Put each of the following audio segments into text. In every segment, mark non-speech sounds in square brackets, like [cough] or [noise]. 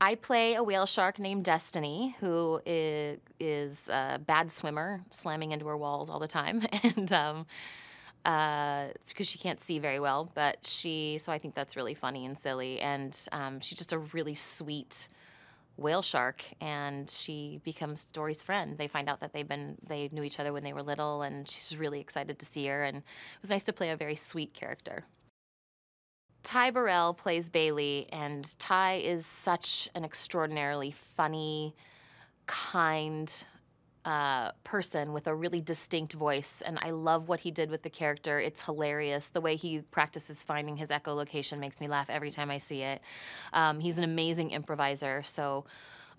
I play a whale shark named Destiny, who is, is a bad swimmer, slamming into her walls all the time, [laughs] and um, uh, it's because she can't see very well. But she, so I think that's really funny and silly, and um, she's just a really sweet whale shark, and she becomes Dory's friend. They find out that they've been they knew each other when they were little, and she's really excited to see her. And it was nice to play a very sweet character. Ty Burrell plays Bailey, and Ty is such an extraordinarily funny, kind uh, person with a really distinct voice. And I love what he did with the character. It's hilarious. The way he practices finding his echolocation makes me laugh every time I see it. Um, he's an amazing improviser. So,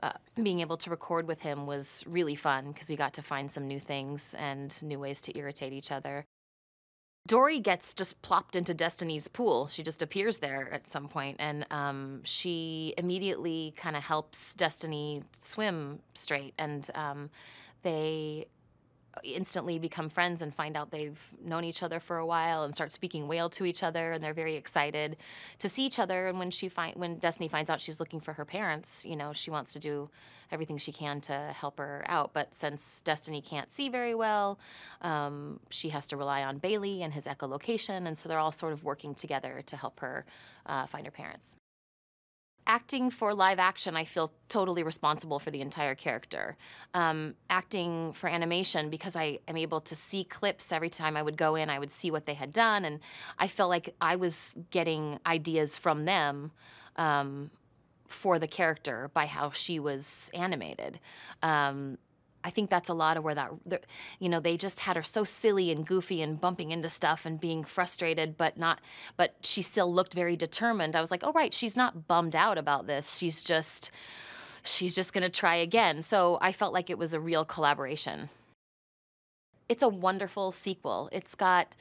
uh, being able to record with him was really fun because we got to find some new things and new ways to irritate each other. Dory gets just plopped into Destiny's pool. She just appears there at some point, and um, she immediately kind of helps Destiny swim straight. And um, they instantly become friends and find out they've known each other for a while and start speaking whale to each other and they're very excited to see each other. And when she find when Destiny finds out she's looking for her parents you know she wants to do everything she can to help her out. But since Destiny can't see very well um, she has to rely on Bailey and his echolocation. And so they're all sort of working together to help her uh, find her parents acting for live action, I feel totally responsible for the entire character. Um, acting for animation, because I am able to see clips every time I would go in, I would see what they had done, and I felt like I was getting ideas from them. Um, for the character by how she was animated. Um, I think that's a lot of where that, you know, they just had her so silly and goofy and bumping into stuff and being frustrated, but not, but she still looked very determined. I was like, oh, right, she's not bummed out about this. She's just, she's just going to try again. So I felt like it was a real collaboration. It's a wonderful sequel. It's got,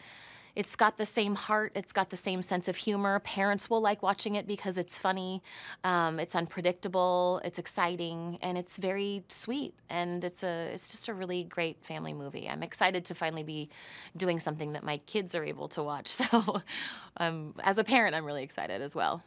it's got the same heart, it's got the same sense of humor. Parents will like watching it because it's funny, um, it's unpredictable, it's exciting, and it's very sweet. And it's a it's just a really great family movie. I'm excited to finally be doing something that my kids are able to watch. [laughs] So, um, as a parent, I'm really excited as well.